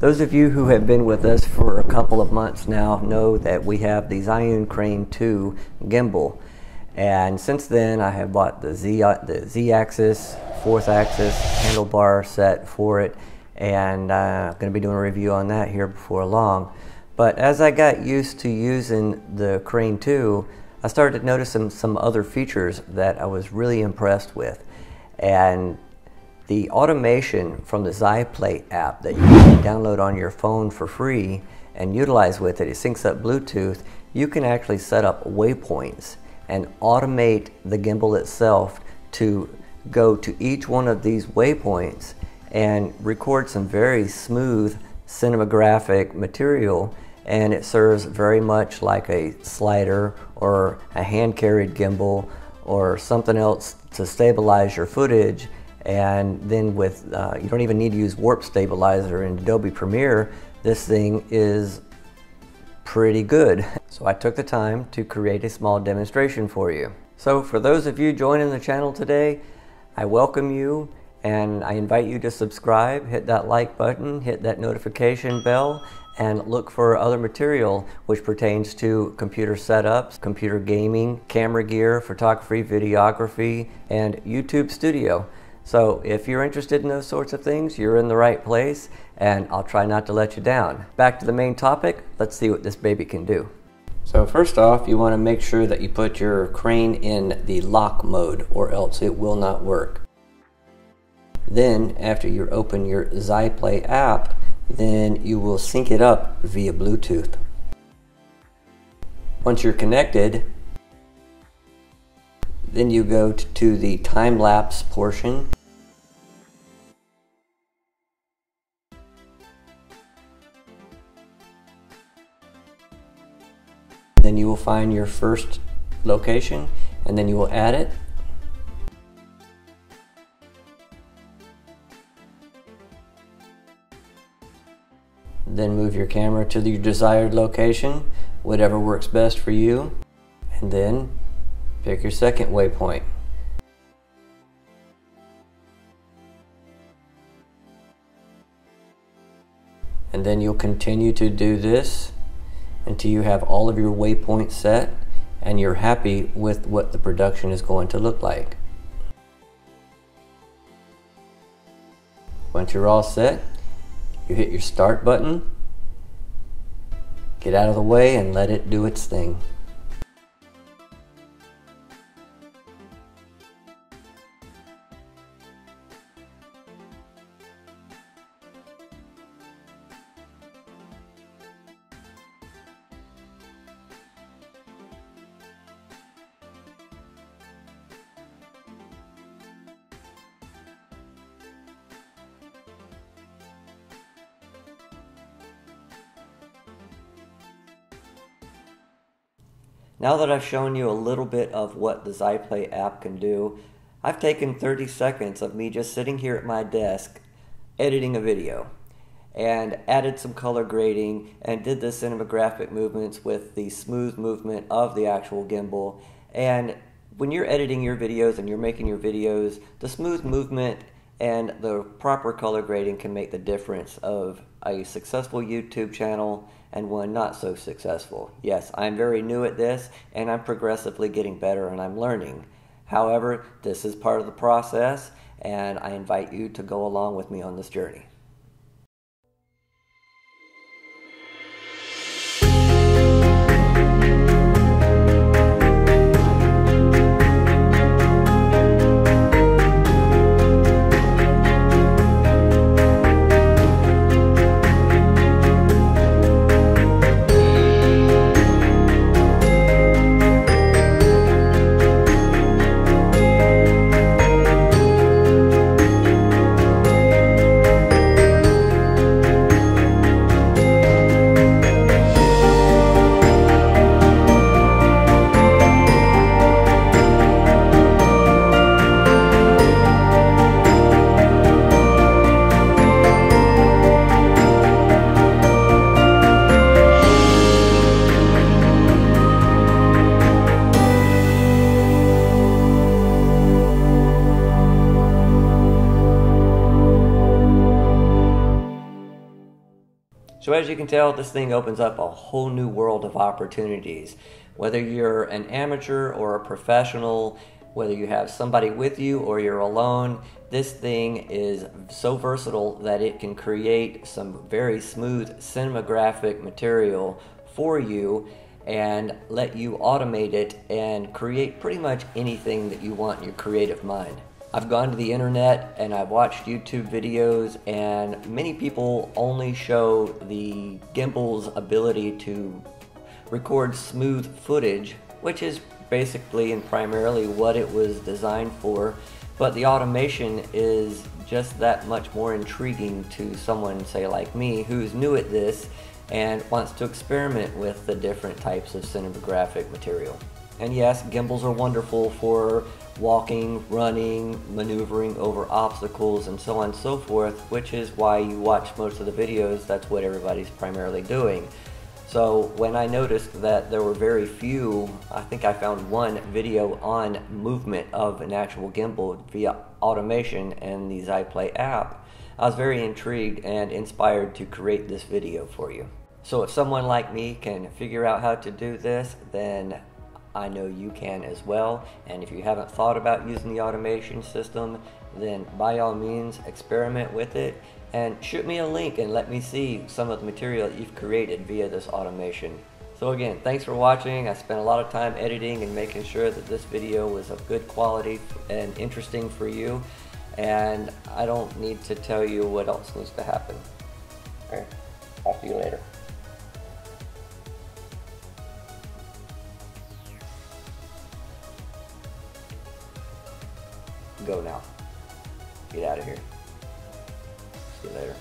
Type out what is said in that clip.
Those of you who have been with us for a couple of months now know that we have the Zhiyun Crane 2 gimbal. And since then, I have bought the Z, the Z axis, fourth axis handlebar set for it. And I'm going to be doing a review on that here before long. But as I got used to using the Crane 2, I started noticing some other features that I was really impressed with. And the automation from the ZyPlay app that you can download on your phone for free and utilize with it, it syncs up Bluetooth, you can actually set up waypoints and automate the gimbal itself to go to each one of these waypoints and record some very smooth cinematographic material and it serves very much like a slider or a hand carried gimbal or something else to stabilize your footage and then with, uh, you don't even need to use warp stabilizer in Adobe Premiere, this thing is pretty good. So I took the time to create a small demonstration for you. So for those of you joining the channel today, I welcome you and I invite you to subscribe, hit that like button, hit that notification bell, and look for other material which pertains to computer setups, computer gaming, camera gear, photography, videography, and YouTube Studio. So if you're interested in those sorts of things, you're in the right place and I'll try not to let you down. Back to the main topic, let's see what this baby can do. So first off, you want to make sure that you put your crane in the lock mode or else it will not work. Then after you open your ZyPlay app, then you will sync it up via Bluetooth. Once you're connected, then you go to the time-lapse portion then you will find your first location and then you will add it. Then move your camera to the desired location whatever works best for you and then pick your second waypoint. And then you'll continue to do this until you have all of your waypoints set and you're happy with what the production is going to look like. Once you're all set, you hit your start button, get out of the way and let it do its thing. Now that I've shown you a little bit of what the ZyPlay app can do, I've taken 30 seconds of me just sitting here at my desk editing a video and added some color grading and did the cinematographic movements with the smooth movement of the actual gimbal. And when you're editing your videos and you're making your videos, the smooth movement and the proper color grading can make the difference of a successful YouTube channel and one not so successful. Yes, I'm very new at this and I'm progressively getting better and I'm learning. However, this is part of the process and I invite you to go along with me on this journey. So as you can tell, this thing opens up a whole new world of opportunities. Whether you're an amateur or a professional, whether you have somebody with you or you're alone, this thing is so versatile that it can create some very smooth cinematographic material for you and let you automate it and create pretty much anything that you want in your creative mind. I've gone to the internet and I've watched YouTube videos, and many people only show the gimbal's ability to record smooth footage, which is basically and primarily what it was designed for. But the automation is just that much more intriguing to someone, say, like me, who's new at this and wants to experiment with the different types of cinematographic material. And yes, gimbals are wonderful for walking, running, maneuvering over obstacles, and so on and so forth, which is why you watch most of the videos. That's what everybody's primarily doing. So when I noticed that there were very few, I think I found one video on movement of an actual gimbal via automation in the ZyPlay app, I was very intrigued and inspired to create this video for you. So if someone like me can figure out how to do this, then I know you can as well. And if you haven't thought about using the automation system, then by all means experiment with it and shoot me a link and let me see some of the material you've created via this automation. So again, thanks for watching. I spent a lot of time editing and making sure that this video was of good quality and interesting for you. And I don't need to tell you what else needs to happen. All right, talk to you later. go now. Get out of here. See you later.